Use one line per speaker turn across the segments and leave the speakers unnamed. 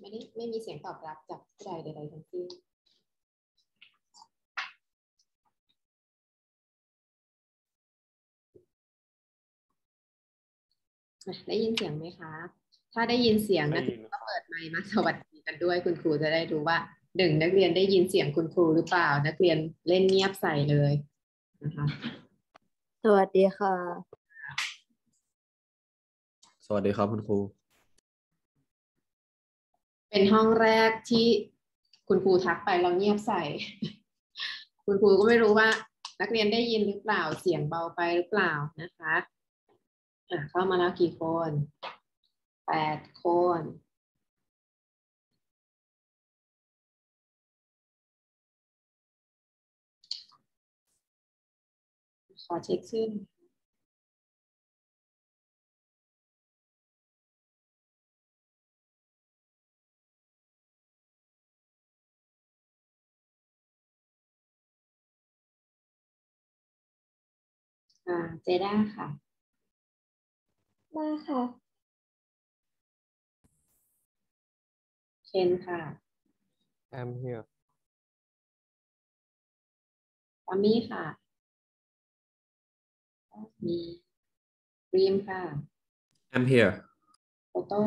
ไม่ได้ไม่มีเสียงตอบรับจากผู้ใดใดๆทั้งสิ้นอะได้ยินเสียงไหมคะ ถ้าได้ยินเสียง
ได้
นะ
ยิน
ก็เปิดไมค์มาสวัสดีกันด้วยคุณครูจะได้รู้ว่าหนึ่งนักเรียนได้ยินเสียงคุณครูหรือเปล่า นักเรียนเล่นเงียบใส่เลยนะคะ
สวัสดีค่ะ
สวัสดีครับคุณครู
เป็นห้องแรกที่คุณครูทักไปเราเงียบใส่ คุณครูก็ไม่รู้ว่า นักเรียนได้ยินหรือเปล่าเสียงเบาไปหรือเปล่านะคะะเข้ามาแล้วกี่คนแปดคนขอเช็คชื่อ อยอ่าเจด้าค่ะ
มาค่ะ
เคนค่ะ
I'm here
ปามี่ค่ะมีรีมค่ะ
I'm here
โตโต้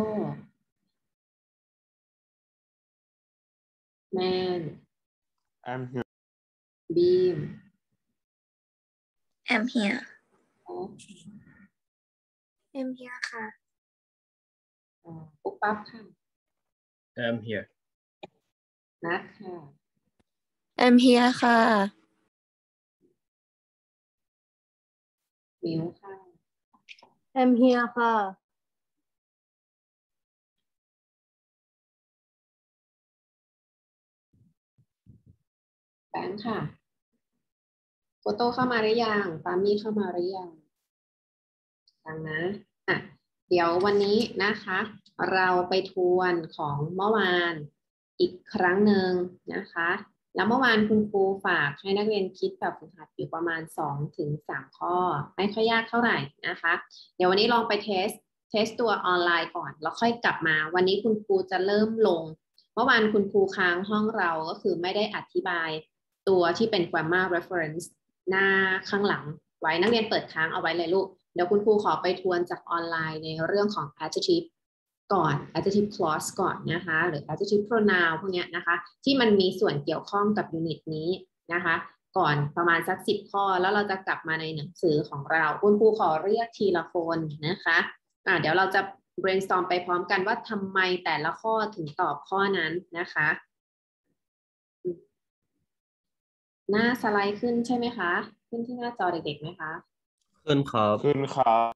แมน
I'm here
บีม
I'm here
โอ๊ค
I'm here ค่ะ
อ่าปุ๊บปั๊บค่ะ
I'm here
นัดค่ะ
I'm here ค่ะ
มิวค่ะ
I'm here ค่ะ
แบงค์ค่ะ โฟโต้เข้ามาหรือยังปามี่เข้ามาหรือยังฟังนะอะเดี๋ยววันนี้นะคะ เราไปทวนของเมื่อวานอีกครั้งหนึ่งนะคะ แล้วเมื่อวานคุณครูฝากให้นักเรียนคิดแบบฝึกหัดอยู่ประมาณ2ถึง3ข้อ ไม่ค่อยยากเท่าไหร่นะคะ เดี๋ยววันนี้ลองไป test test ตัวออนไลน์ก่อน แล้วค่อยกลับมา วันนี้คุณครูจะเริ่มลง เมื่อวานคุณครูค้างห้องเราก็คือไม่ได้อธิบายตัวที่เป็น grammar reference หน้าข้างหลังไว้นักเรียนเปิดค้างเอาไว้เลยลูก เดี๋ยวคุณครูขอไปทวนจากออนไลน์ในเรื่องของ adjective ก่อน adjective clause ก่อนนะคะ หรือ adjective pronoun พวกนี้นะคะ ที่มันมีส่วนเกี่ยวข้องกับยูนิตนี้นะคะ ก่อนประมาณสักสิบข้อ แล้วเราจะกลับมาในหนังสือของเรา คุณครูขอเรียกทีละคนนะคะอ่าเดี๋ยวเราจะ brainstorm ไปพร้อมกันว่าทำไมแต่ละข้อถึงตอบข้อนั้นนะคะ หน้าสไลด์ขึ้นใช่ไหมคะ ขึ้นที่หน้าจอเด็กๆไหมคะ
ขึ้นครับ
ขึ้นครับ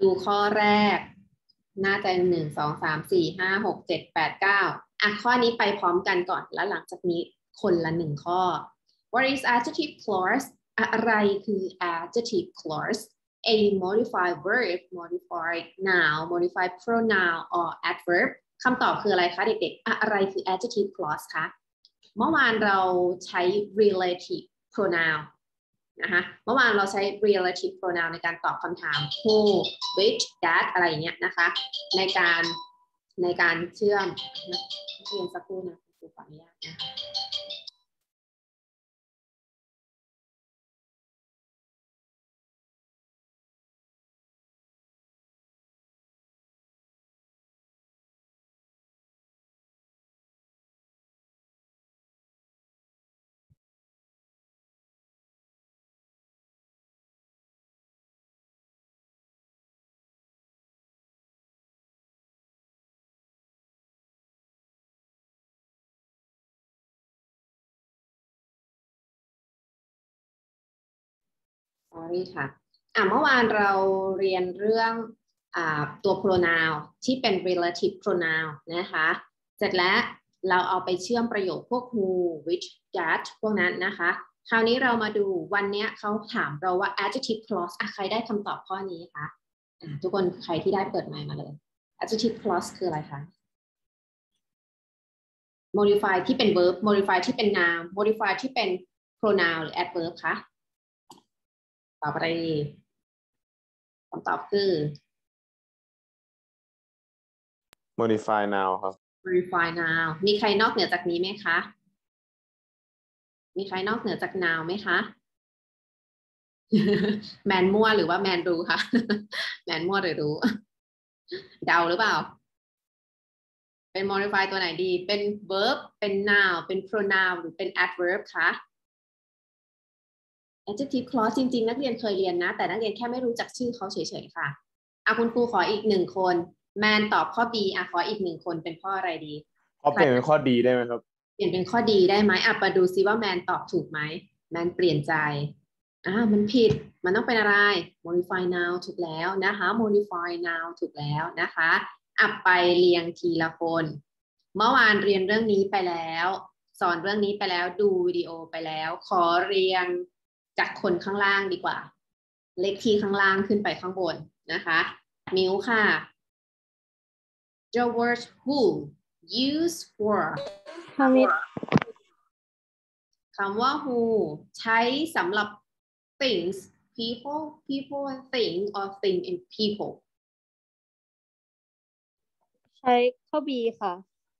ดูข้อแรกน่าจะหนึ่งสองสามสี่ห้าหกเจ็ดแปดเก้าอะข้อนี้ไปพร้อมกันก่อนแล้วหลังจากนี้คนละหนึ่งข้อ What is adjective clause อะไรคือ adjective clause a modified verb modified noun modified pronoun or adverb คำตอบคืออะไรคะเด็กๆ อะไรคือ adjective clause คะ เมื่อวานเราใช้ relative pronoun นะคะเมื่อวานเราใช้ relative pronoun ในการตอบคำถาม who which that อะไรอย่างเงี้ยนะคะ ในการในการเชื่อมนักเรียนสักครู่นะครูขออนุญาตนะคะ sorry ค่ะอะเมื่อวานเราเรียนเรื่องอ่าตัว pronoun ที่เป็น relative pronoun นะคะ เสร็จแล้วเราเอาไปเชื่อมประโยคพวก who which that พวกนั้นนะคะ คราวนี้เรามาดูวันเนี้ยเขาถามเราว่า adjective clause อะใครได้คำตอบข้อนี้คะอะทุกคนใครที่ได้เปิดไมค์มาเลย adjective clause คืออะไรคะ modify ที่เป็น verb modify ที่เป็น noun modify ที่เป็น pronoun หรือ adverb คะ ตอบอะไรดีคำตอบคือ
modify now ครับ
modify noun มีใครนอกเหนือจากนี้ไหมคะ มีใครนอกเหนือจาก noun ไหมคะ แมนมั่วหรือว่าแมนรู้คะแมนมั่วหรือรู้ เดาหรือเปล่า เป็น modify ตัวไหนดี เป็น verb เป็น noun เป็น pronoun หรือเป็น adverb คะ adjective clause จริง ๆ นักเรียนเคยเรียนนะ แต่นักเรียนแค่ไม่รู้จักชื่อเขาเฉยๆค่ะอะคุณครูขออีกหนึ่งคนแมนตอบข้อ B อะขออีกหนึ่งคนเป็นข้ออะไรดี
เขาเปลี่ยนเป็นข้อดีได้ไหมครับ
เปลี่ยนเป็นข้อดีได้ไหมอะมาดูซิว่าแมนตอบถูกไหมแมนเปลี่ยนใจอ่ามันผิดมันต้องเป็นอะไร modify now ถูกแล้วนะคะ modify now ถูกแล้วนะคะอะไปเรียงทีละคน เมื่อวานเรียนเรื่องนี้ไปแล้ว สอนเรื่องนี้ไปแล้วดูวิดีโอไปแล้ว ขอเรียง จากคนข้างล่างดีกว่า เลขที่ข้างล่างขึ้นไปข้างบนนะคะ มิวค่ะ the word who used for
ฮามิด
คำว่า who ใช้สำหรับ things people people and thing or thing and people
ใช้ข้อบีค่ะ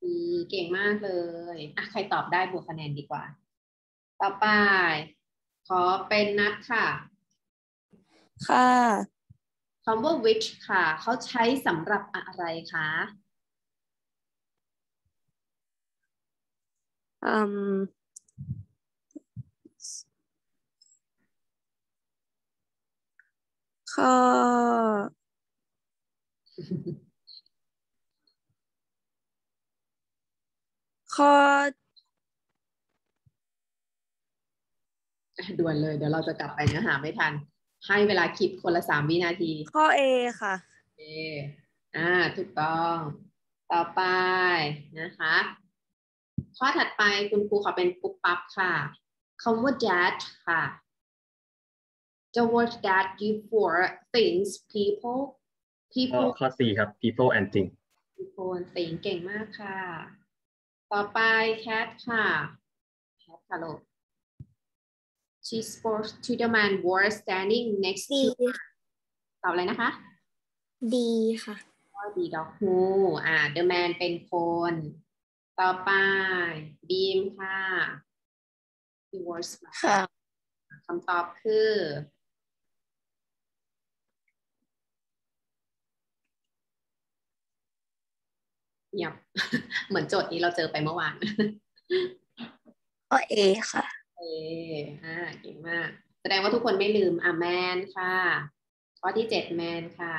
ดีเก่งมากเลย อะ ใครตอบได้บวกคะแนนดีกว่า ต่อไป ขอเป็นนัดค่ะ
ค่ะ
คำว่า which ค่ะ เขาใช้สำหรับอะไรคะ
อืมข้อข้อ
อะ ด่วนเลย เดี๋ยวเราจะกลับไปเนื้อหาไม่ทัน ให้เวลาคิดคนละสามวินาที
ข้อ A ค่ะ
โอเคอ่า ถูกต้อง ต่อไปนะคะ ข้อถัดไปคุณครูขอเป็นปุ๊บปั๊บค่ะคำว่า that ค่ะ the word that give for things people
ข้อ
people
ข้อสี่ครับ people and thing
people and thing เก่งมากค่ะ ต่อไป cat ค่ะ cat ค่ะลูก she spoke to the man was standing next to ตอบอะไรนะคะ
ดีค่ะ
ข้อดีดอกฮูอ่า the man เป็นคน ต่อไป beam ค่ะ he was
ค่ะ
คำตอบคือ เงียบเหมือนโจทย์นี้เราเจอไปเมื่อวาน
ข้อ A ค่ะ
เออ่าเก่งมาก แสดงว่าทุกคนไม่ลืมอะแมนค่ะ ข้อที่เจ็ดแมนค่ะ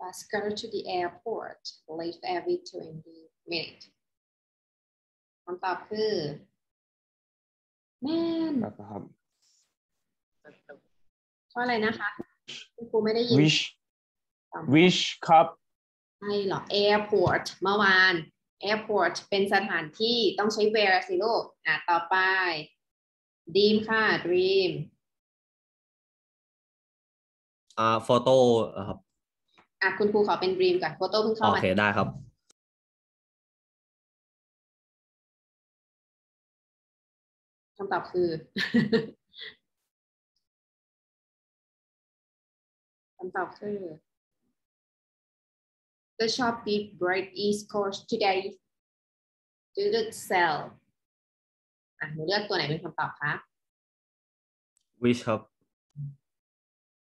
Bus go to the airport leave every 20 minutes คำตอบคือ แมน
ครับครับ
ข้ออะไรนะคะคุณครูไม่ได้ยิน
wish wish ครับ
ใช่หรอ airport เมื่อวาน airport เป็นสถานที่ต้องใช้ where สิลูกอะต่อไป dream ค่ะ dream
อ่า photo ครับ
อะคุณครูขอเป็น dream ก่อน photo เพิ่งเข้า
โอ
มา
เคได้ครับ
คำตอบคือคำตอบคือ The shop did break its course today due to sell อะหนูเลือกตัวไหนเป็นคำตอบคะ
wish ครับ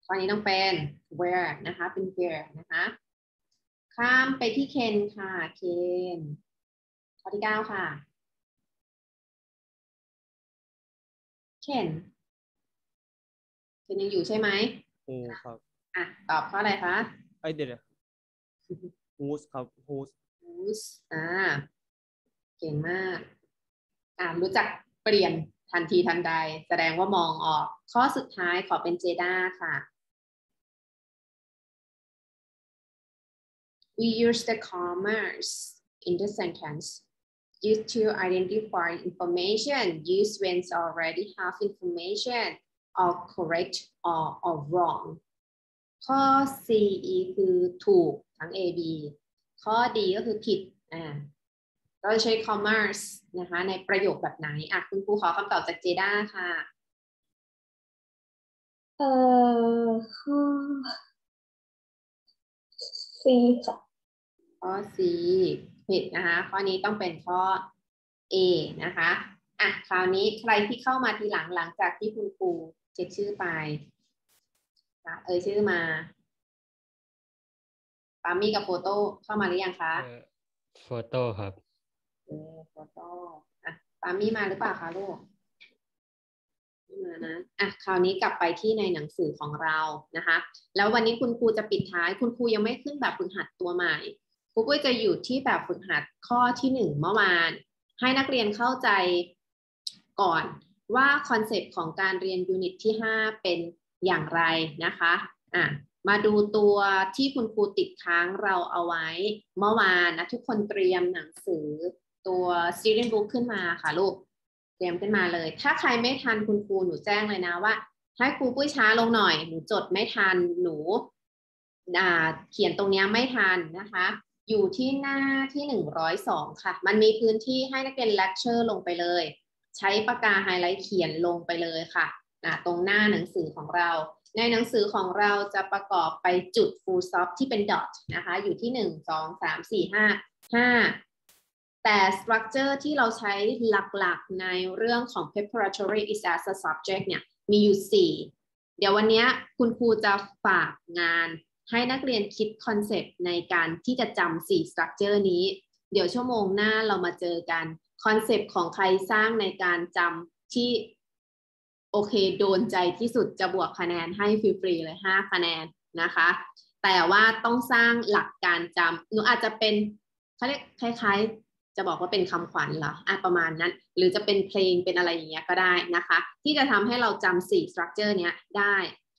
ข้อนี้ต้องเป็น where นะคะ เป็น where นะคะ ข้ามไปที่เคนค่ะ เคน ข้อที่เก้าค่ะ เคน เคนยังอยู่ใช่ไหม
ครูครับ
อะ ตอบข้ออะไรคะ
ไอยเดี๋ยวฮู สครับฮูส
whose อ่า เก่งมาก อ่ารู้จักเปลี่ยนทันทีทันใด แสดงว่ามองออก ข้อสุดท้ายขอเป็นเจด้าค่ะ we use the commas in the sentence used to identify information used when already have information or correct or or wrong ข้อ C คือถูก ทั้ง A B ข้อ D ก็คือผิดอ่าเราจะใช้ commerce นะคะ ในประโยคแบบไหนอะคุณครูขอคำตอบจากเจด้าค่ะ
เอ่อข้อ C ค่ะ
ข้อ C ผิดนะคะ ข้อนี้ต้องเป็นข้อ A นะคะอะคราวนี้ใครที่เข้ามาทีหลังหลังจากที่คุณครูเช็คชื่อไปนะเอ่ยชื่อมา ปามี่กับโฟโต้เข้ามาหรือยังคะ
โฟโต้ครับ
เออโฟโต้อะปามี่มาหรือเปล่าคะลูกไม่มานะอะคราวนี้กลับไปที่ในหนังสือของเรานะคะ แล้ววันนี้คุณครูจะปิดท้าย คุณครูยังไม่ขึ้นแบบฝึกหัดตัวใหม่ครูปุ้ยจะอยู่ที่แบบฝึกหัดข้อที่หนึ่งเมื่อวาน ให้นักเรียนเข้าใจก่อนว่าคอนเซปต์ของการเรียน unit ที่ 5 เป็นอย่างไรนะคะอะ มาดูตัวที่คุณครูติดค้างเราเอาไว้ เมื่อวานนะ ทุกคนเตรียมหนังสือตัว student book ขึ้นมาค่ะลูก เตรียมขึ้นมาเลย ถ้าใครไม่ทันคุณครูหนูแจ้งเลยนะว่า ให้ครูปุ้ยช้าลงหน่อย หนูจดไม่ทันหนูอ่าเขียนตรงนี้ไม่ทันนะคะ อยู่ที่หน้าที่หนึ่งร้อยสองค่ะ มันมีพื้นที่ให้นักเรียนเลคเชอร์ลงไปเลย ใช้ปากกาไฮไลท์เขียนลงไปเลยค่ะอ่าตรงหน้าหนังสือของเรา ในหนังสือของเราจะประกอบไปจุด full stop ที่เป็น dot นะคะอยู่ที่หนึ่งสองสามสี่ห้าห้าแต่ structure ที่เราใช้หลักๆในเรื่องของ preparatory is as a subject เนี่ยมีอยู่ 4 เดี๋ยววันนี้คุณครูจะฝากงานให้นักเรียนคิดคอนเซปต์ในการที่จะจำ4 structure นี้ เดี๋ยวชั่วโมงหน้าเรามาเจอกัน คอนเซปต์ของใครสร้างในการจำที่ เคโดนใจที่สุดจะบวกคะแนนให้ฟรีๆเลย 5 คะแนนนะคะ แต่ว่าต้องสร้างหลักการจำหนูอาจจะเป็นเขาเรียกคล้ายๆ จะบอกว่าเป็นคำขวัญเหรออะประมาณนั้น หรือจะเป็นเพลงเป็นอะไรอย่างเงี้ยก็ได้นะคะ ที่จะทำให้เราจำสี่ structure เนี้ยได้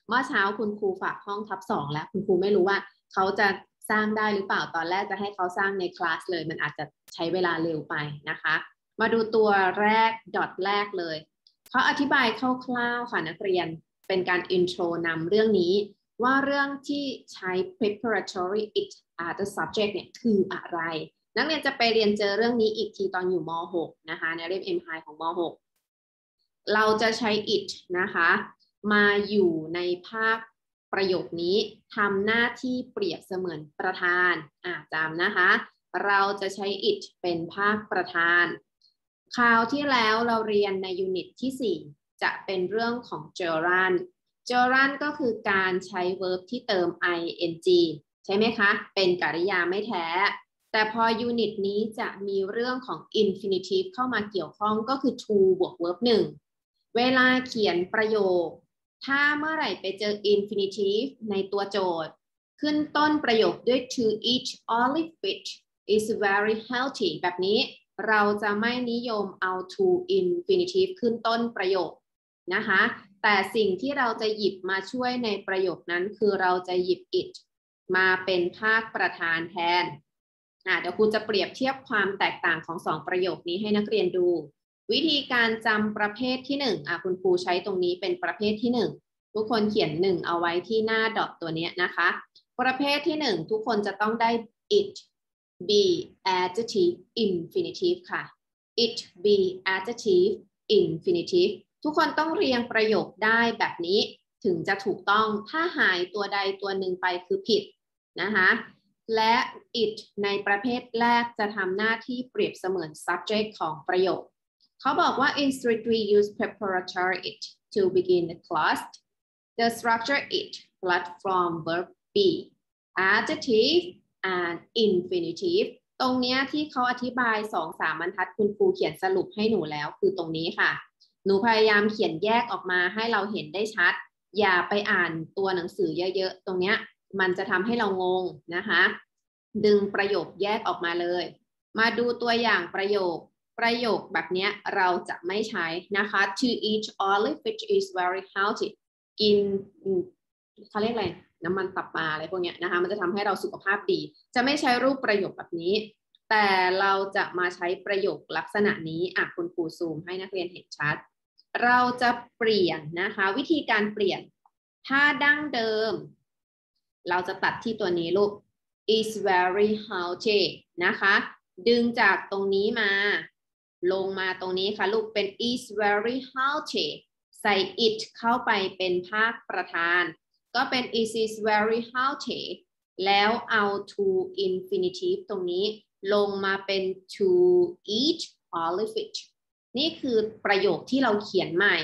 เมื่อเช้าคุณครูฝากห้องทับสองแล้ว คุณครูไม่รู้ว่าเขาจะสร้างได้หรือเปล่าตอนแรกจะให้เขาสร้างในคลาสเลย มันอาจจะใช้เวลาเร็วไปนะคะ มาดูตัวแรก dot แรกเลย เขาอธิบายคร่าวๆค่ะนักเรียนเป็นการ intro นำเรื่องนี้ ว่าเรื่องที่ใช้ preparatory it as the subject เนี่ยคืออะไร นักเรียนจะไปเรียนเจอเรื่องนี้อีกทีตอนอยู่ม .6 นะคะในเล่ม M High ของม .6 เราจะใช้ it นะคะ มาอยู่ในภาคประโยคนี้ทำหน้าที่เปรียบเสมือนประธานอ่าจำนะคะ เราจะใช้ it เป็นภาคประธาน คราวที่แล้วเราเรียนในยูนิตที่ 4 จะเป็นเรื่องของ gerund gerund ก็คือการใช้ verb ที่เติม ing ใช่ไหมคะ เป็นกริยาไม่แท้ แต่พอยูนิตนี้จะมีเรื่องของ infinitive เข้ามาเกี่ยวข้องก็คือ to บวก verb 1 เวลาเขียนประโยค ถ้าเมื่อไหร่ไปเจอ infinitive ในตัวโจทย์ ขึ้นต้นประโยคด้วย to each olive fish is very healthy แบบนี้ เราจะไม่นิยมเอา to infinitive ขึ้นต้นประโยคนะคะ แต่สิ่งที่เราจะหยิบมาช่วยในประโยคนั้นคือเราจะหยิบ it มาเป็นภาคประธานแทนอะเดี๋ยวครูจะเปรียบเทียบความแตกต่างของสองประโยคนี้ให้นักเรียนดู วิธีการจำประเภทที่หนึ่งอะคุณครูใช้ตรงนี้เป็นประเภทที่หนึ่งทุกคนเขียนหนึ่งเอาไว้ที่หน้าดอทตัวนี้นะคะ ประเภทที่หนึ่งทุกคนจะต้องได้ it be adjective infinitive ค่ะ it be adjective infinitive ทุกคนต้องเรียงประโยคได้แบบนี้ถึงจะถูกต้อง ถ้าหายตัวใดตัวหนึ่งไปคือผิดนะคะ และ it ในประเภทแรกจะทำหน้าที่เปรียบเสมือน subject ของประโยค เขาบอกว่า in strict we use preparatory it to begin the clause the structure it plus from verb be adjective and infinitive ตรงเนี้ยที่เขาอธิบายสองสามบรรทัดคุณครูเขียนสรุปให้หนูแล้วคือตรงนี้ค่ะ หนูพยายามเขียนแยกออกมาให้เราเห็นได้ชัด อย่าไปอ่านตัวหนังสือเยอะๆ ตรงเนี้ยมันจะทำให้เรางงนะคะ ดึงประโยคแยกออกมาเลย มาดูตัวอย่างประโยคประโยคแบบเนี้ยเราจะไม่ใช้นะคะ to each olive which is very healthy กินเขาเรียกอะไร น้ำมันตับปลาอะไรพวกเนี้ยนะคะมันจะทำให้เราสุขภาพดี จะไม่ใช้รูปประโยคแบบนี้ แต่เราจะมาใช้ประโยคลักษณะนี้อะคุณครูซูมให้นักเรียนเห็นชัด เราจะเปลี่ยนนะคะ วิธีการเปลี่ยนถ้าดั้งเดิม เราจะตัดที่ตัวนี้ลูก is very healthy นะคะ ดึงจากตรงนี้มา ลงมาตรงนี้ค่ะ ลูกเป็น is very healthy ใส่ it เข้าไปเป็นภาคประธาน ก็เป็น is is very healthy แล้วเอา to infinitive ตรงนี้ลงมาเป็น to eat all of it นี่คือประโยคที่เราเขียนใหม่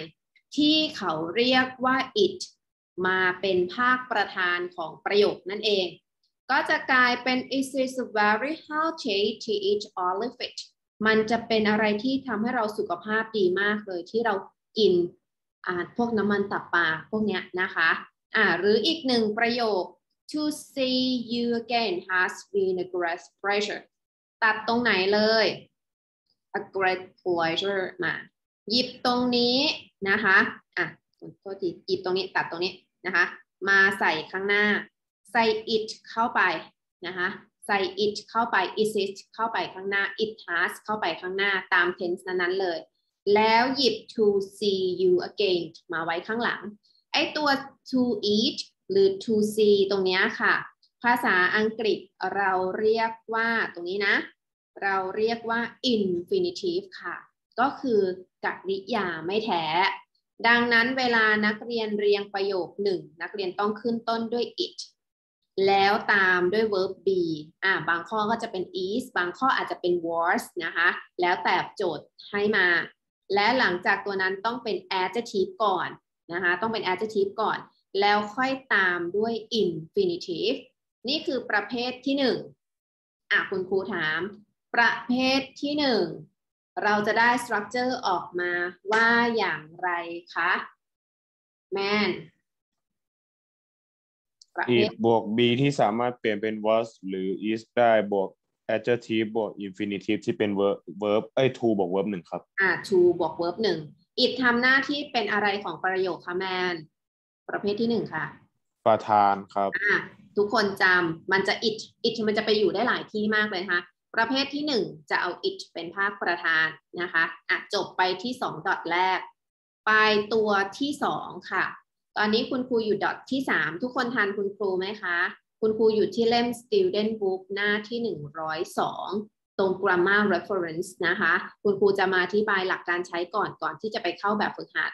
ที่เขาเรียกว่า it มาเป็นภาคประธานของประโยคนั่นเอง ก็จะกลายเป็น it is very healthy to eat all of it มันจะเป็นอะไรที่ทำให้เราสุขภาพดีมากเลยที่เรากินพวกน้ำมันตับปลาพวกเนี้ยนะคะ อ่าหรืออีกหนึ่งประโยค to see you again has been a great pleasure ตัดตรงไหนเลย a great pleasure มาหยิบตรงนี้นะคะอะขอโทษทีหยิบตรงนี้ตัดตรงนี้นะคะ มาใส่ข้างหน้า ใส่ it เข้าไปนะคะใส่ it เข้าไป is it เข้าไปข้างหน้า it has เข้าไปข้างหน้าตาม tense นั้นๆเลย แล้วหยิบ to see you again มาไว้ข้างหลัง ไอตัว to eat หรือ to see ตรงเนี้ยค่ะ ภาษาอังกฤษเราเรียกว่าตรงนี้นะ เราเรียกว่า infinitive ค่ะ ก็คือกริยาไม่แท้ ดังนั้นเวลานักเรียนเรียงประโยคหนึ่งนักเรียนต้องขึ้นต้นด้วย it แล้วตามด้วย verb be อ่าบางข้อก็จะเป็น is บางข้ออาจจะเป็น was นะคะ แล้วแต่โจทย์ให้มา และหลังจากตัวนั้นต้องเป็น adjective ก่อน นะคะต้องเป็น adjective ก่อน แล้วค่อยตามด้วย infinitive นี่คือประเภทที่หนึ่งอะคุณครูถาม ประเภทที่หนึ่งเราจะได้ structure ออกมาว่าอย่างไรคะแมนประเภ
it
ท
บวก be ที่สามารถเปลี่ยนเป็น was หรือ is ได้บวก adjective บวก infinitive ที่เป็น verb verb เอ้ย to บวก verb หนึ่งครับ
อ่า to บวก verb หนึ่ง it ทำหน้าที่เป็นอะไรของประโยคคะแมน ประเภทที่หนึ่งค่ะ
ประธานครับ
อะทุกคนจำมันจะ it it มันจะไปอยู่ได้หลายที่มากเลยนะคะประเภทที่หนึ่งจะเอา it เป็นภาคประธานนะคะอะจบไปที่สองดอทแรก ไปตัวที่สองค่ะ ตอนนี้คุณครูอยู่ดอทที่สามทุกคนทันคุณครูไหมคะ คุณครูอยู่ที่เล่ม student book หน้าที่หนึ่งร้อยสอง ตรง grammar reference นะคะ คุณครูจะมาอธิบายหลักการใช้ก่อนก่อนที่จะไปเข้าแบบฝึกหัด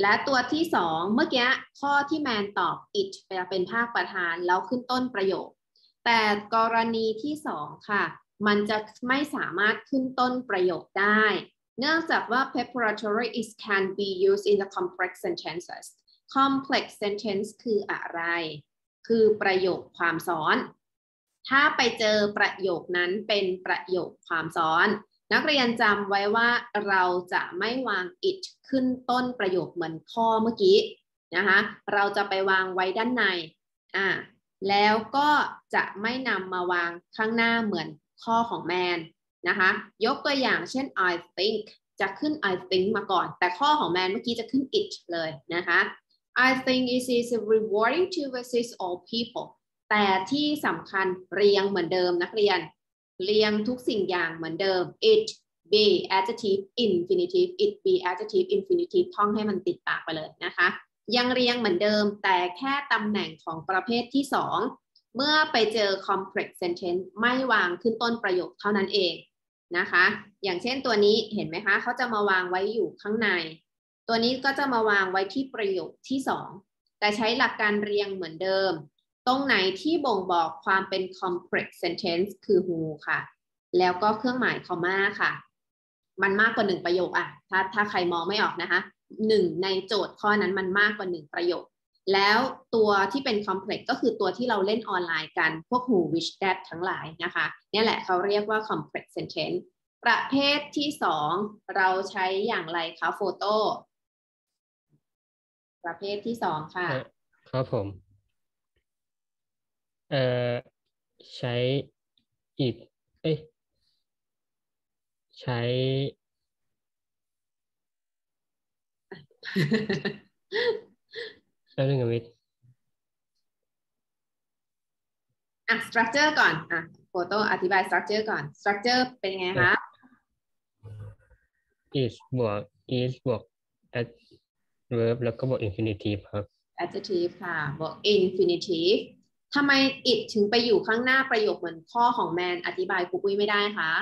และตัวที่สองเมื่อกี้ข้อที่แมนตอบ it เป็นภาคประธานแล้วขึ้นต้นประโยค แต่กรณีที่สองค่ะ มันจะไม่สามารถขึ้นต้นประโยคได้ เนื่องจากว่า preparatory is can be used in the complex sentences complex sentence คืออะไร คือประโยคความซ้อน ถ้าไปเจอประโยคนั้นเป็นประโยคความซ้อน นักเรียนจำไว้ว่าเราจะไม่วาง it ขึ้นต้นประโยคเหมือนข้อเมื่อกี้นะคะเราจะไปวางไว้ด้านในอ่าแล้วก็จะไม่นำมาวางข้างหน้าเหมือนข้อของแมนนะคะยกตัวอย่างเช่น I think จะขึ้น I think มาก่อน แต่ข้อของแมนเมื่อกี้จะขึ้น it เลยนะคะ I think it is rewarding to visit all people แต่ที่สำคัญเรียงเหมือนเดิมนักเรียน เรียงทุกสิ่งอย่างเหมือนเดิม it be adjective infinitive it be adjective infinitive ท่องให้มันติดปากไปเลยนะคะ ยังเรียงเหมือนเดิมแต่แค่ตำแหน่งของประเภทที่สองเมื่อไปเจอ complex sentence ไม่วางขึ้นต้นประโยคเท่านั้นเองนะคะ อย่างเช่นตัวนี้เห็นไหมคะเขาจะมาวางไว้อยู่ข้างใน ตัวนี้ก็จะมาวางไว้ที่ประโยคที่สองแต่ใช้หลักการเรียงเหมือนเดิม ตรงไหนที่บ่งบอกความเป็น complex sentence คือ who ค่ะ แล้วก็เครื่องหมายคอมมาค่ะ มันมากกว่าหนึ่งประโยคอะถ้าถ้าใครมองไม่ออกนะคะหนึ่งในโจทย์ข้อนั้นมันมากกว่าหนึ่งประโยค แล้วตัวที่เป็น complex ก็คือตัวที่เราเล่นออนไลน์กัน พวก who which that ทั้งหลายนะคะเนี่ยแหละเขาเรียกว่า complex sentence ประเภทที่สองเราใช้อย่างไรคะโฟโต้ประเภทที่สองค่ะ
ครับผม เอ่อใช้ it เอ้ยใช้ แล้วนึงกับวิทย์
อะ structure ก่อน อะโฟโต้อธิบาย structure ก่อน structure เป็นไงคะ
is บวก is บวก ad verb แล้วก็บวก infinitive ครับ
adjective ค่ะ บวก infinitive ทำไม it ถึงไปอยู่ข้างหน้าประโยคเหมือนข้อของแมนอธิบายคุกุยไม่ได้คะ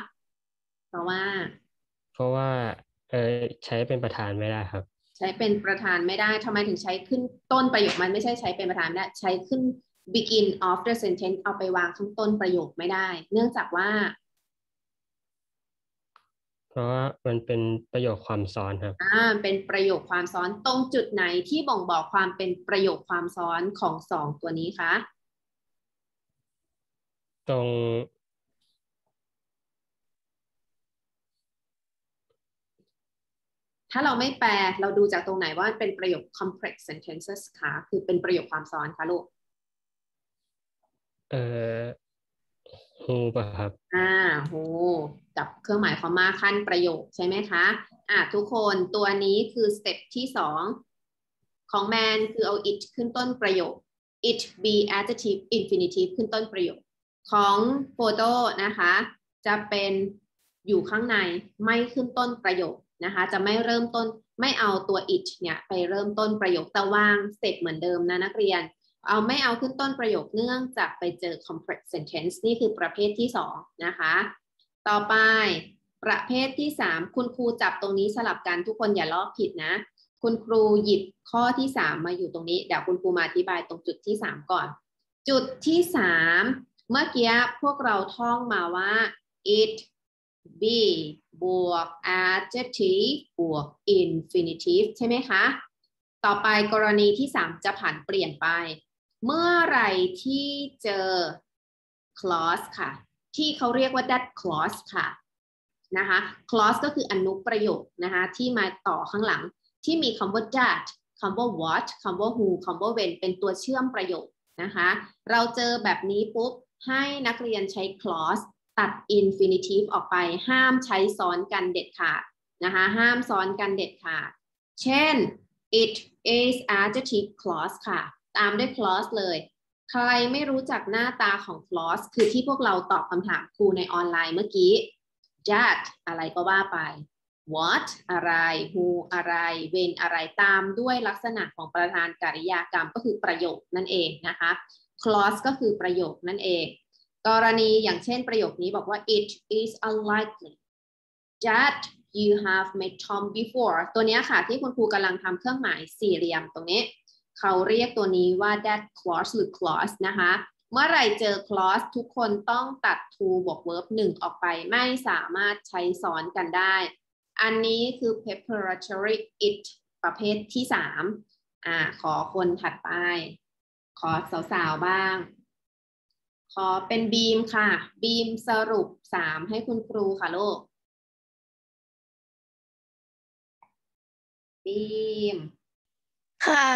เพราะว่า
เพราะว่า เออใช้เป็นประธานไม่ได้ครับ
ใช้เป็นประธานไม่ได้ทำไมถึงใช้ขึ้นต้นประโยคมันไม่ใช่ใช้เป็นประธานไม่ได้ใช้ขึ้น begin of the sentence เอาไปวางข้างต้นประโยคไม่ได้ เนื่องจากว่า
เพราะว่ามันเป็นประโยคความซ้อนครับ
อ่าเป็นประโยคความซ้อนตรงจุดไหนที่บ่งบอกความเป็นประโยคความซ้อนของสองตัวนี้คะ
ตรง
ถ้าเราไม่แปลเราดูจากตรงไหนว่าเป็นประโยค complex sentences คะคือเป็นประโยคความซ้อนคะลูก
เอ่อ who ป่ะครับ
อ่าโหกับเครื่องหมายความมาขั้นประโยคใช่ไหมคะ อะทุกคนตัวนี้คือสเต็ปที่สองของแมนคือเอา it ขึ้นต้นประโยค it be adjective infinitive ขึ้นต้นประโยค ของโฟโต้นะคะ จะเป็นอยู่ข้างในไม่ขึ้นต้นประโยคนะคะ จะไม่เริ่มต้นไม่เอาตัว it เนี่ยไปเริ่มต้นประโยคแต่วางสเต็ปเหมือนเดิมนะนักเรียน เอาไม่เอาขึ้นต้นประโยคเนื่องจากไปเจอ complex sentence นี่คือประเภทที่สองนะคะ ต่อไปประเภทที่สามคุณครูจับตรงนี้สลับกันทุกคนอย่าลอกผิดนะ คุณครูหยิบข้อที่สามมาอยู่ตรงนี้ เดี๋ยวคุณครูมาอธิบายตรงจุดที่สามก่อน จุดที่สาม เมื่อกี้พวกเราท่องมาว่า it be บวก adjective บวก infinitive ใช่ไหมคะ ต่อไปกรณีที่สามจะผันเปลี่ยนไป เมื่อไรที่เจอ clause ค่ะ ที่เขาเรียกว่า that clause ค่ะนะคะ clause ก็คืออนุประโยคนะคะที่มาต่อข้างหลังที่มีคำว่า that คำว่า what คำว่า who คำว่า when เป็นตัวเชื่อมประโยคนะคะ เราเจอแบบนี้ปุ๊บ ให้นักเรียนใช้ clause ตัด infinitive ออกไป ห้ามใช้ซ้อนกันเด็ดขาดนะคะห้ามซ้อนกันเด็ดขาด เช่น it is adjective clause ค่ะ ตามด้วย clause เลย ใครไม่รู้จักหน้าตาของ clause คือที่พวกเราตอบคำถามครูในออนไลน์เมื่อกี้ that อะไรก็ว่าไป what อะไร who อะไร when อะไรตามด้วยลักษณะของประธานกริยากรรมก็คือประโยคนั่นเองนะคะ clause ก็คือประโยคนั่นเอง กรณีอย่างเช่นประโยคนี้บอกว่า it is unlikely that you have met Tom before ตัวนี้ค่ะที่คุณครูกำลังทำเครื่องหมายสี่เหลี่ยมตรงนี้ เขาเรียกตัวนี้ว่า that clause หรือ clause นะคะ เมื่อไหร่เจอ clause ทุกคนต้องตัด to บวก verb หนึ่งออกไป ไม่สามารถใช้ซ้อนกันได้ อันนี้คือ preparatory it ประเภทที่สามอ่า ขอคนถัดไป ขอสาวๆบ้าง ขอเป็นบีมค่ะ บีมสรุปสามให้คุณครูค่ะลูก บีม
ค่ะ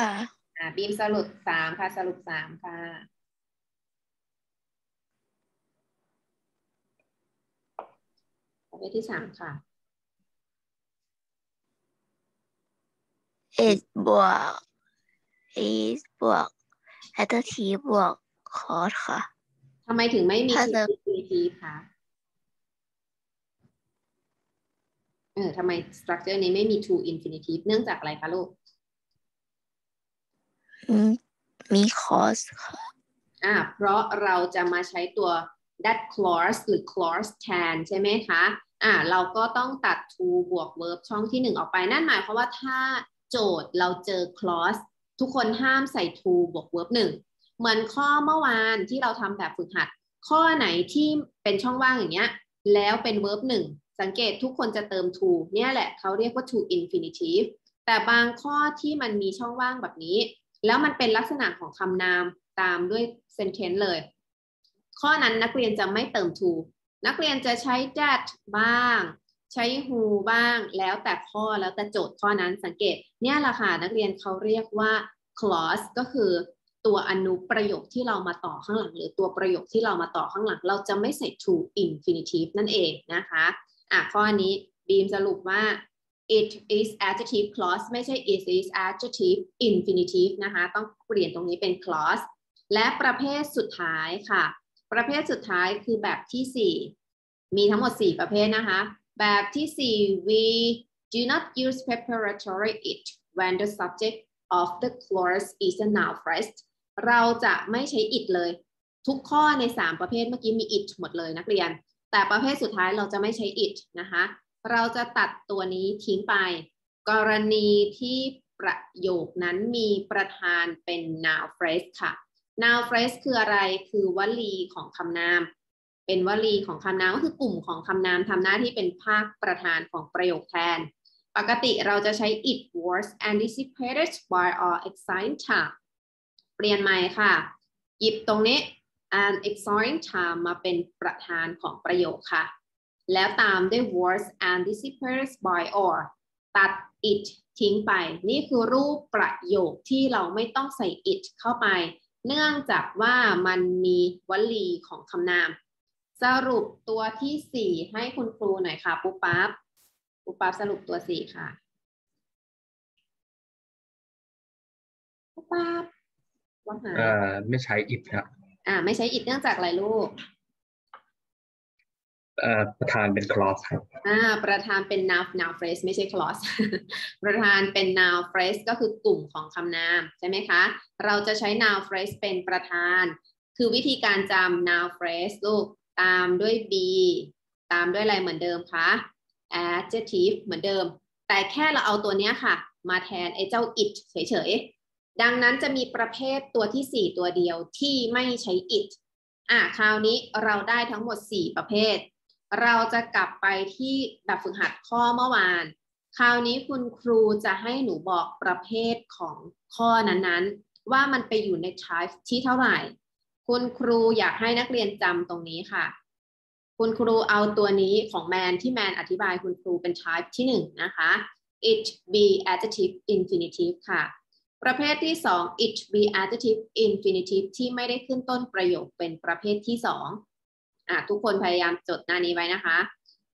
อ่าบีมสรุปสามค่ะสรุปสามค่ะประเภทที่สามค่ะ
it บวก is บวก adjective บวก clause ค่ะ
ทำไมถึงไม่มี
ถ้าจะ
infinitive คะเออทำไม structure นี้ไม่มี to infinitive เนื่องจากอะไรคะลูก
อืมมี clause ค่ะ
อ่า เพราะเราจะมาใช้ตัว that clause หรือ clause แทนใช่ไหมคะ อ่า เราก็ต้องตัด to บวก verb ช่องที่หนึ่งออกไป นั่นหมายความว่าถ้าโจทย์เราเจอ clause ทุกคนห้ามใส่ to บวก verb หนึ่งเหมือนข้อเมื่อวานที่เราทำแบบฝึกหัด ข้อไหนที่เป็นช่องว่างอย่างเงี้ย แล้วเป็น verb หนึ่งสังเกตทุกคนจะเติม to เนี่ยแหละเขาเรียกว่า to infinitive แต่บางข้อที่มันมีช่องว่างแบบนี้ แล้วมันเป็นลักษณะของคำนามตามด้วย sentence เลย ข้อนั้นนักเรียนจะไม่เติม to นักเรียนจะใช้ that บ้าง ใช้ who บ้างแล้วแต่ข้อแล้วแต่โจทย์ข้อนั้นสังเกต เนี่ยแหละค่ะนักเรียนเขาเรียกว่า clause ก็คือตัวอนุประโยคที่เรามาต่อข้างหลัง หรือตัวประโยคที่เรามาต่อข้างหลัง เราจะไม่ใส่ to infinitive นั่นเองนะคะอะข้อนี้บีมสรุปว่า it is adjective clause ไม่ใช่ it is adjective infinitive นะคะ ต้องเปลี่ยนตรงนี้เป็น clause และประเภทสุดท้ายค่ะ ประเภทสุดท้ายคือแบบที่ 4 มีทั้งหมด 4 ประเภทนะคะ แบบที่ 4 we do not use preparatory it when the subject of the clause is a noun phrase เราจะไม่ใช้ it เลย ทุกข้อใน 3 ประเภทเมื่อกี้มี it หมดเลยนักเรียน แต่ประเภทสุดท้ายเราจะไม่ใช้ it นะคะ เราจะตัดตัวนี้ทิ้งไป กรณีที่ประโยคนั้นมีประธานเป็น noun phrase ค่ะ noun phrase คืออะไร คือวลีของคำนาม เป็นวลีของคำนามก็คือกลุ่มของคำนามทำหน้าที่เป็นภาคประธานของประโยคแทน ปกติเราจะใช้ it was anticipated by our exciting time เปลี่ยนใหม่ค่ะ หยิบตรงนี้ an exciting time มาเป็นประธานของประโยคค่ะ แล้วตามด้วย was anticipated by or ตัด it ทิ้งไป นี่คือรูปประโยคที่เราไม่ต้องใส่ it เข้าไป เนื่องจากว่ามันมีวลีของคำนาม สรุปตัวที่4ให้คุณครูหน่อยค่ะปุ๊บปั๊บปุ๊บปั๊บสรุปตัว4ค่ะปุ๊บปั๊บว่าหา
อ่าไม่ใช้ it ครับ
อ่า ไม่ใช้ it เนื่องจากอะไรลูก
อ่าประธานเป็น clause ครับ
อ่า ประธานเป็น noun noun phrase ไม่ใช่ clause ประธานเป็น noun phrase ก็คือกลุ่มของคำนามใช่ไหมคะ เราจะใช้ noun phrase เป็นประธาน คือวิธีการจำ noun phrase ลูก ตามด้วย be ตามด้วยอะไรเหมือนเดิมคะ adjective เหมือนเดิม แต่แค่เราเอาตัวเนี้ยค่ะ มาแทนไอ้เจ้า it เฉยๆ ดังนั้นจะมีประเภทตัวที่ 4 ตัวเดียวที่ไม่ใช้ it อะคราวนี้เราได้ทั้งหมด 4 ประเภท เราจะกลับไปที่แบบฝึกหัดข้อเมื่อวาน คราวนี้คุณครูจะให้หนูบอกประเภทของข้อนั้นๆ ว่ามันไปอยู่ใน type ที่เท่าไหร่ คุณครูอยากให้นักเรียนจำตรงนี้ค่ะ คุณครูเอาตัวนี้ของแมนที่แมนอธิบายคุณครูเป็น type ที่หนึ่งนะคะ it be adjective infinitive ค่ะ ประเภทที่สอง it be adjective infinitive ที่ไม่ได้ขึ้นต้นประโยคเป็นประเภทที่สองอะทุกคนพยายามจดหน้านี้ไว้นะคะ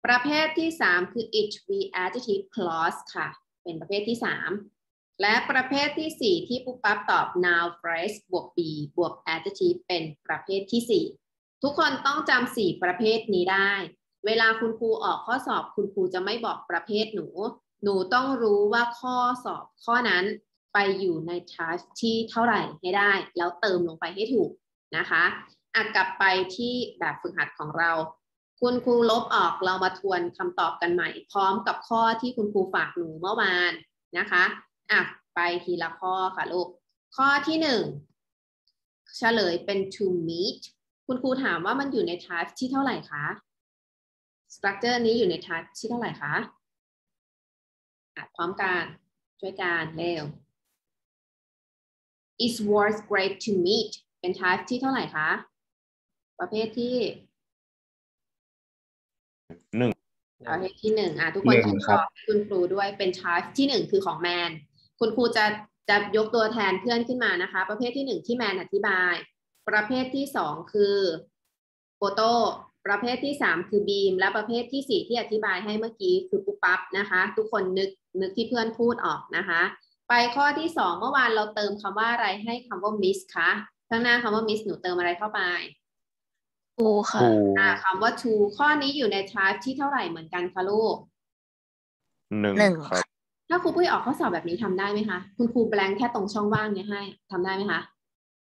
ประเภทที่สามคือ it be adjective clause ค่ะ เป็นประเภทที่สาม และประเภทที่สี่ที่ปุ๊บปั๊บตอบ noun phrase บวก be บวก adjective เป็นประเภทที่สี่ทุกคนต้องจำสี่ประเภทนี้ได้ เวลาคุณครูออกข้อสอบคุณครูจะไม่บอกประเภทหนู หนูต้องรู้ว่าข้อสอบข้อนั้นไปอยู่ใน type ที่เท่าไหร่ให้ได้ แล้วเติมลงไปให้ถูกนะคะอะกลับไปที่แบบฝึกหัดของเรา คุณครูลบออกเรามาทวนคำตอบกันใหม่ พร้อมกับข้อที่คุณครูฝากหนูเมื่อวานนะคะ อะไปทีละข้อค่ะลูก ข้อที่หนึ่งเฉลยเป็น to meet คุณครูถามว่ามันอยู่ใน type ที่เท่าไหร่คะ structure นี้อยู่ใน type ที่เท่าไหร่คะอะพร้อมกันช่วยกันเร็ว is worth great to meet เป็น type ที่เท่าไหร่คะ ประเภทที่
หนึ่ง
ประเภทที่หนึ่งอะทุกคน
หนึ่ง
ต
ครับ
อบคุณครูด้วยเป็น type ที่หนึ่งคือของแมน คุณครูจะจะยกตัวแทนเพื่อนขึ้นมานะคะ ประเภทที่หนึ่งที่แมนอธิบาย ประเภทที่สองคือโฟโต้ประเภทที่สามคือบีม และประเภทที่สี่ที่อธิบายให้เมื่อกี้คือปุ๊บปั๊บนะคะ ทุกคนนึกนึกที่เพื่อนพูดออกนะคะ ไปข้อที่สองเมื่อวานเราเติมคำว่าอะไรให้คำว่า miss คะข้างหน้าคำว่า miss หนูเติมอะไรเข้าไป
ครูค่ะ
ครู
อ่าคำว่า to ข้อนี้อยู่ใน type ที่เท่าไหร่เหมือนกันคะลูก
หนึ่ง
หนึ่ง
ครับ
ถ้าครูปุ้ยออกข้อสอบแบบนี้ทำได้ไหมคะคุณครูแบงค์แค่ตรงช่องว่างเนี่ยให้ทำได้ไหมคะ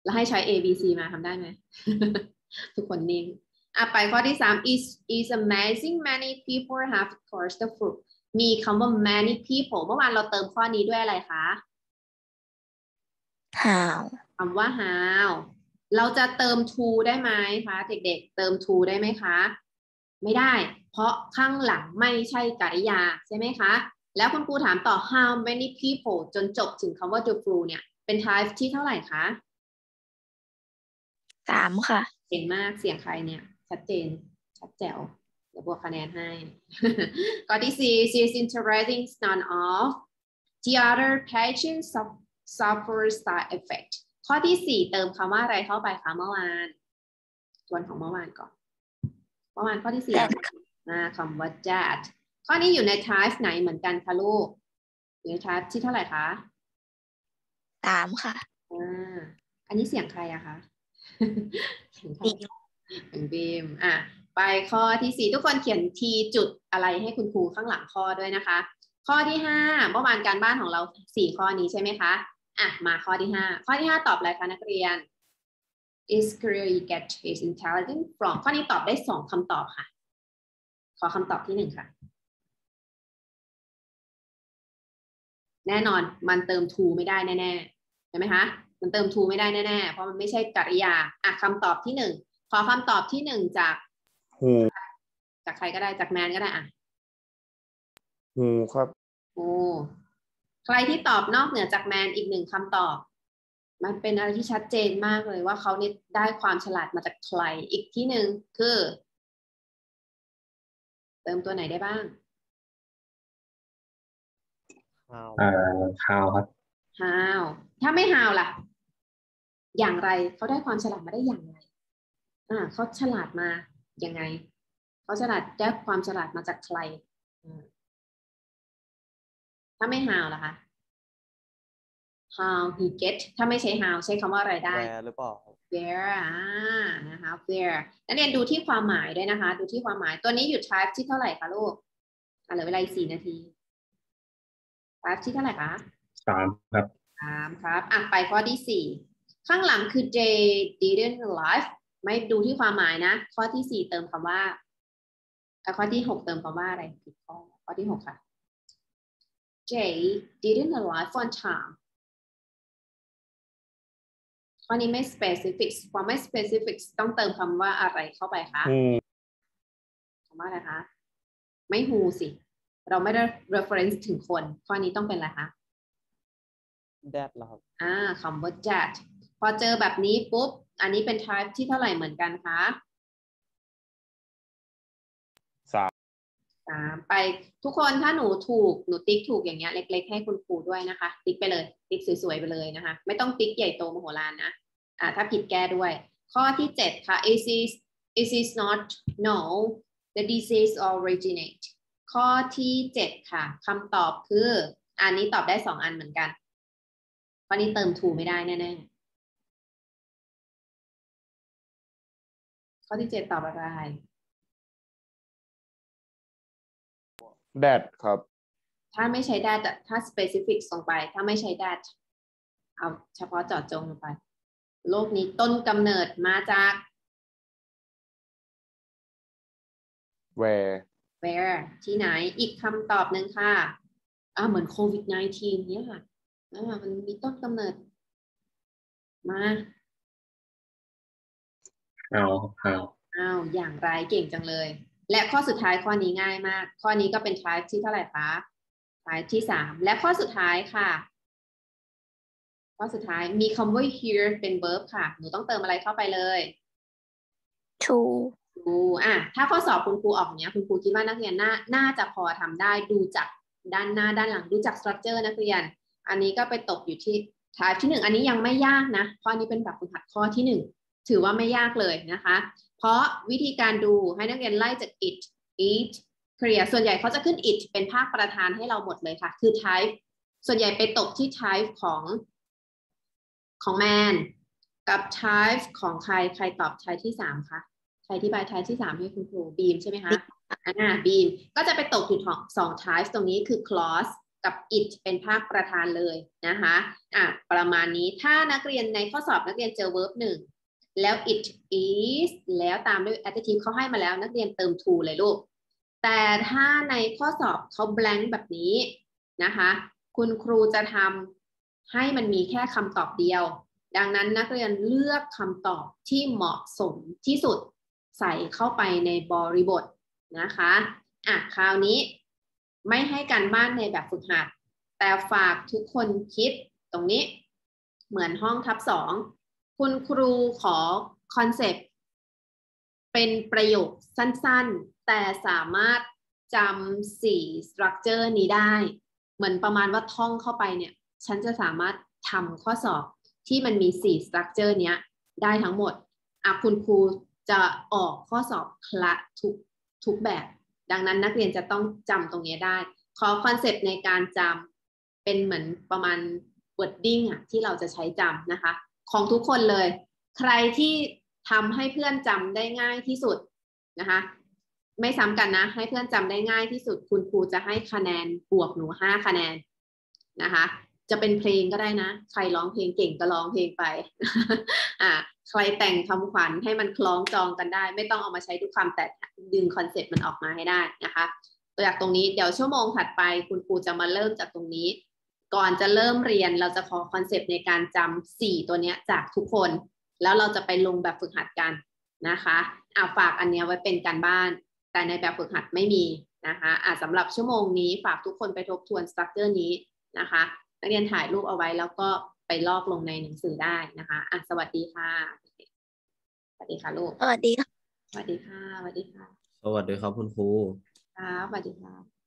แล้วให้ใช้ A B C มาทำได้ไหมทุกคนนิ่งอะไปข้อที่สาม is is amazing many people have course the fruit มีคำว่า many people เมื่อวานเราเติมข้อนี้ด้วยอะไรคะ
how
คำว่า how เราจะเติม to ได้ไหมคะเด็กๆ เติม to ได้ไหมคะ ไม่ได้ เพราะข้างหลังไม่ใช่กริยาใช่ไหมคะ แล้วคุณครูถามต่อ how many people จนจบถึงคำว่า the fruit เนี่ย เป็น type ที่เท่าไหร่คะ
สามค่ะ
เก่งมากเสียงใครเนี่ย ชัดเจน ชัดแจ๋วเดี๋ยวบวกคะแนนให้ข้อที่สี่ she is interesting none of the other patients suf- suffer side effect ข้อที่สี่เติมคำว่าอะไรเข้าไปคะเมื่อวานทวนของเมื่อวานก่อน เมื่อวานข้อที่สี่
that
อ่าคำว่า that ข้อนี้อยู่ใน type ไหนเหมือนกันคะลูก อยู่ใน type ที่เท่าไหร่คะ
สามค่ะ
อ่าอันนี้เสียงใครอะคะเสียงใคร
บีม
เสียงบีมอะไปข้อที่สี่ทุกคนเขียนทีจุดอะไรให้คุณครูข้างหลังข้อด้วยนะคะ ข้อที่ห้าเมื่อวานการบ้านของเราสี่ข้อนี้ใช่ไหมคะอะมาข้อที่ห้าข้อที่ห้าตอบอะไรคะนักเรียน is clear you get his intelligence from ข้อนี้ตอบได้สองคำตอบค่ะ ขอคำตอบที่หนึ่งค่ะ แน่นอนมันเติม to ไม่ได้แน่ๆใช่ไหมคะมันเติม to ไม่ได้แน่ๆเพราะมันไม่ใช่กริยาอะคำตอบที่หนึ่งขอคำตอบที่หนึ่งจาก
who
จากใครก็ได้จากแมนก็ได้อะ
who ครับ
โอ้ใครที่ตอบนอกเหนือจากแมนอีกหนึ่งคำตอบ มันเป็นอะไรที่ชัดเจนมากเลยว่าเขาเนี่ยได้ความฉลาดมาจากใครอีกที่หนึ่งคือ เติมตัวไหนได้บ้าง
how
เอ่อข่าวครับ
how ถ้าไม่ how ล่ะ อย่างไรเขาได้ความฉลาดมาได้อย่างไร อ่าเขาฉลาดมายังไงเขาฉลาดได้ความฉลาดมาจากใครอ่าถ้าไม่ how ล่ะคะ how he get ถ้าไม่ใช้ how ใช้คำว่าอะไรได้
where หรือเปล่าครับ
where อ่านะคะ where นักเรียนดูที่ความหมายด้วยนะคะ ดูที่ความหมายตัวนี้อยู่ type ที่เท่าไหร่คะลูกอะเหลือเวลาอีกสี่นาที type ที่เท่าไหร่คะ
สามครับ
สามครับอะไปข้อที่สี่ข้างหลังคือ they didn't live ไม่ดูที่ความหมายนะ ข้อที่สี่เติมคำว่าอะข้อที่หกเติมคำว่าอะไรผิดข้อข้อที่หกค่ะ they didn't arrive on time ข้อนี้ไม่ specific ความไม่ specific ต้องเติมคำว่าอะไรเข้าไปคะ
who
คำว่าอะไรคะ ไม่ who สิ เราไม่ได้ reference ถึงคน ข้อนี้ต้องเป็นอะไรคะ
that เหรอครับ
อ่าคำว่า that พอเจอแบบนี้ปุ๊บ อันนี้เป็น type ที่เท่าไหร่เหมือนกันคะ
สาม
สามไปทุกคนถ้าหนูถูก หนูติ๊กถูกอย่างเงี้ยเล็ก ๆ ให้คุณครูด้วยนะคะ ติ๊กไปเลย ติ๊กสวย ๆ ไปเลยนะคะ ไม่ต้องติ๊กใหญ่โตมโหฬารนะอ่าถ้าผิดแก้ด้วย ข้อที่เจ็ดค่ะ is is is is not no the disease originate ข้อที่เจ็ดค่ะคำตอบคือ อันนี้ตอบได้สองอันเหมือนกันข้อนี้เติม to ไม่ได้แน่ๆข้อที่เจ็ดตอบอะไร
that ครับ
ถ้าไม่ใช้ that อะถ้า specific ส่งไป ถ้าไม่ใช้ that เอาเฉพาะเจาะจงลงไป โลกนี้ต้นกำเนิดมาจาก
where
where ที่ไหนอีกคำตอบหนึ่งค่ะอ่าเหมือนโควิด -19 เนี่ยค่ะอ่ามันมีต้นกำเนิด มา
เอาข่าว
อ้าวอย่างไรเก่งจังเลย และข้อสุดท้ายข้อนี้ง่ายมาก ข้อนี้ก็เป็น type ที่เท่าไหร่คะ type ที่สามและข้อสุดท้ายค่ะ ข้อสุดท้ายมีคำว่า here เป็น verb ค่ะ หนูต้องเติมอะไรเข้าไปเลย
to
ดูอะถ้าข้อสอบคุณครูออกเนี้ยคุณครูคิดว่านักเรียนน่าน่าจะพอทำได้ดูจากด้านหน้าด้านหลังดูจาก structure นักเรียน อันนี้ก็ไปตกอยู่ที่ type ที่หนึ่งอันนี้ยังไม่ยากนะข้อนี้เป็นแบบฝึกหัดข้อที่หนึ่งถือว่าไม่ยากเลยนะคะ เพราะวิธีการดูให้นักเรียนไล่จาก it eat เคลียร์ส่วนใหญ่เขาจะขึ้น it เป็นภาคประธานให้เราหมดเลยค่ะ คือ type ส่วนใหญ่ไปตกที่ type ของของ man กับ type ของใครใครตอบ type ที่สามคะ ใครที่บาย type ที่สามให้คุณครูบีมใช่ไหมคะอ่าบีมก็จะไปตกอยู่ของสอง type ตรงนี้คือ clause กับ it เป็นภาคประธานเลยนะคะอะประมาณนี้ถ้านักเรียนในข้อสอบนักเรียนเจอ verb หนึ่งแล้ว it is แล้วตามด้วย adjective เขาให้มาแล้วนักเรียนเติม to เลยลูก แต่ถ้าในข้อสอบเขา blank แบบนี้นะคะ คุณครูจะทำให้มันมีแค่คำตอบเดียว ดังนั้นนักเรียนเลือกคำตอบที่เหมาะสมที่สุด ใส่เข้าไปในบริบทนะคะอะคราวนี้ไม่ให้การบ้านในแบบฝึกหัด แต่ฝากทุกคนคิดตรงนี้เหมือนห้องทับสองคุณครูขอคอนเซปต์เป็นประโยคสั้นๆ แต่สามารถจำสี่ structure นี้ได้ เหมือนประมาณว่าท่องเข้าไปเนี่ย ฉันจะสามารถทำข้อสอบที่มันมีสี่ structure เนี้ยได้ทั้งหมดอะคุณครู จะออกข้อสอบคละทุกทุกแบบ ดังนั้นนักเรียนจะต้องจำตรงนี้ได้ ขอคอนเซปต์ในการจำเป็นเหมือนประมาณ wording อะที่เราจะใช้จำนะคะ ของทุกคนเลย ใครที่ทำให้เพื่อนจำได้ง่ายที่สุดนะคะ ไม่ซ้ำกันนะ ให้เพื่อนจำได้ง่ายที่สุด คุณครูจะให้คะแนนบวกหนูห้าคะแนนนะคะจะเป็นเพลงก็ได้นะ ใครร้องเพลงเก่งก็ร้องเพลงไป อ่า ใครแต่งคำขวัญให้มันคล้องจองกันได้ ไม่ต้องเอามาใช้ทุกคำแต่ดึงคอนเซปต์มันออกมาให้ได้นะคะตัวอย่างตรงนี้เดี๋ยวชั่วโมงถัดไปคุณครูจะมาเริ่มจากตรงนี้ ก่อนจะเริ่มเรียนเราจะขอคอนเซปต์ในการจำสี่ตัวเนี้ยจากทุกคน แล้วเราจะไปลงแบบฝึกหัดกันนะคะอะฝากอันเนี้ยไว้เป็นการบ้าน แต่ในแบบฝึกหัดไม่มีนะคะอะสำหรับชั่วโมงนี้ฝากทุกคนไปทบทวนสตรัคเจอร์นี้นะคะนักเรียนถ่ายรูปเอาไว้แล้วก็ ไปลอกลงในหนังสือได้นะคะอะสวัสดีค่ะ สวัสดีค่ะลูก
สวัสดีค่ะ
สวัสดีค่ะ สวัสดีค่ะ
สวัสดีครับคุณครู
ครับ สวัสดีครับ